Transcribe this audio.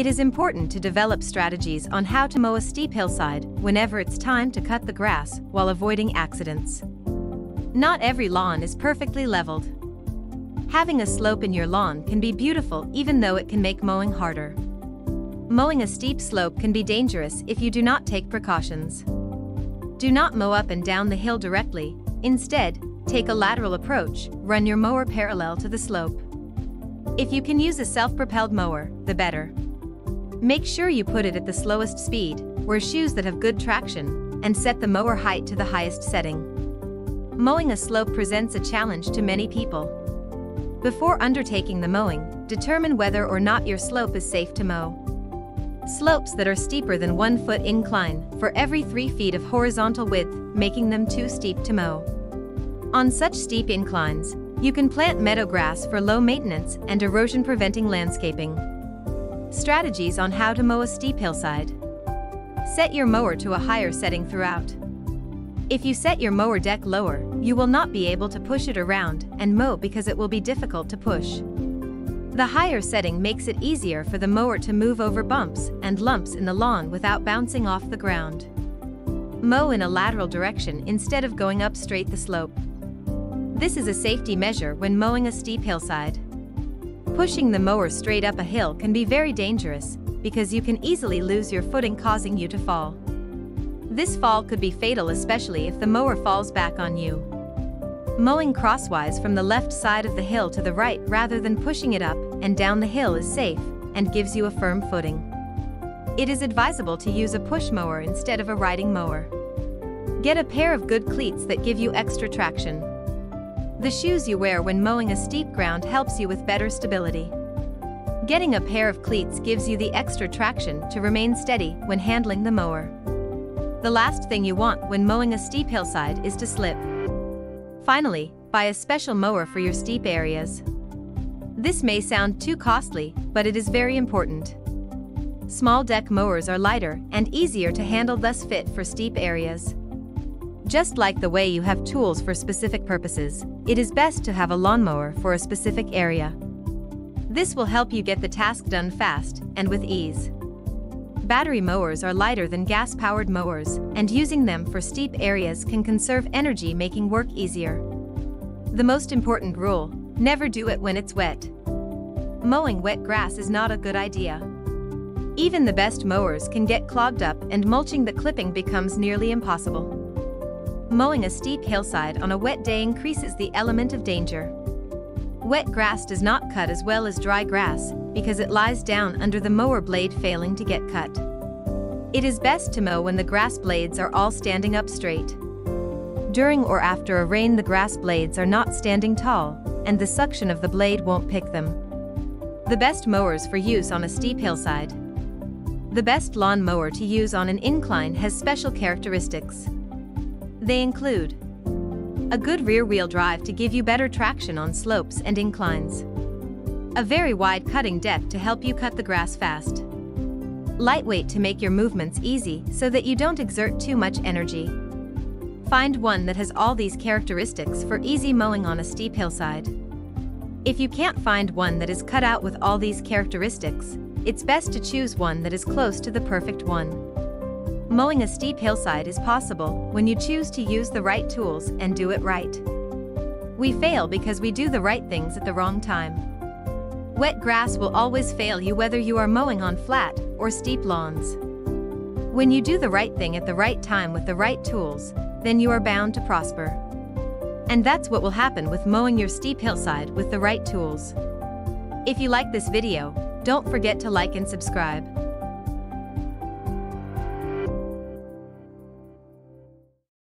It is important to develop strategies on how to mow a steep hillside whenever it's time to cut the grass while avoiding accidents. Not every lawn is perfectly leveled. Having a slope in your lawn can be beautiful even though it can make mowing harder. Mowing a steep slope can be dangerous if you do not take precautions. Do not mow up and down the hill directly, instead, take a lateral approach, run your mower parallel to the slope. If you can use a self-propelled mower, the better. Make sure you put it at the slowest speed, wear shoes that have good traction, and set the mower height to the highest setting. Mowing a slope presents a challenge to many people. Before undertaking the mowing, determine whether or not your slope is safe to mow. Slopes that are steeper than 1 foot incline for every 3 feet of horizontal width, making them too steep to mow. On such steep inclines, you can plant meadow grass for low maintenance and erosion preventing landscaping. Strategies on how to mow a steep hillside. Set your mower to a higher setting throughout. If you set your mower deck lower, you will not be able to push it around and mow because it will be difficult to push. The higher setting makes it easier for the mower to move over bumps and lumps in the lawn without bouncing off the ground. Mow in a lateral direction instead of going up straight the slope. This is a safety measure when mowing a steep hillside. Pushing the mower straight up a hill can be very dangerous because you can easily lose your footing causing you to fall. This fall could be fatal especially if the mower falls back on you. Mowing crosswise from the left side of the hill to the right rather than pushing it up and down the hill is safe and gives you a firm footing. It is advisable to use a push mower instead of a riding mower. Get a pair of good cleats that give you extra traction. The shoes you wear when mowing a steep ground helps you with better stability. Getting a pair of cleats gives you the extra traction to remain steady when handling the mower. The last thing you want when mowing a steep hillside is to slip. Finally, buy a special mower for your steep areas. This may sound too costly, but it is very important. Small deck mowers are lighter and easier to handle thus fit for steep areas. Just like the way you have tools for specific purposes, it is best to have a lawnmower for a specific area. This will help you get the task done fast and with ease. Battery mowers are lighter than gas-powered mowers, and using them for steep areas can conserve energy making work easier. The most important rule, never do it when it's wet. Mowing wet grass is not a good idea. Even the best mowers can get clogged up and mulching the clipping becomes nearly impossible. Mowing a steep hillside on a wet day increases the element of danger. Wet grass does not cut as well as dry grass because it lies down under the mower blade failing to get cut. It is best to mow when the grass blades are all standing up straight. During or after a rain the grass blades are not standing tall, and the suction of the blade won't pick them. The best mowers for use on a steep hillside. The best lawn mower to use on an incline has special characteristics. They include a good rear-wheel drive to give you better traction on slopes and inclines. A very wide cutting deck to help you cut the grass fast. Lightweight to make your movements easy so that you don't exert too much energy. Find one that has all these characteristics for easy mowing on a steep hillside. If you can't find one that is cut out with all these characteristics, it's best to choose one that is close to the perfect one. Mowing a steep hillside is possible when you choose to use the right tools and do it right. We fail because we do the right things at the wrong time. Wet grass will always fail you whether you are mowing on flat or steep lawns. When you do the right thing at the right time with the right tools, then you are bound to prosper. And that's what will happen with mowing your steep hillside with the right tools. If you like this video, don't forget to like and subscribe.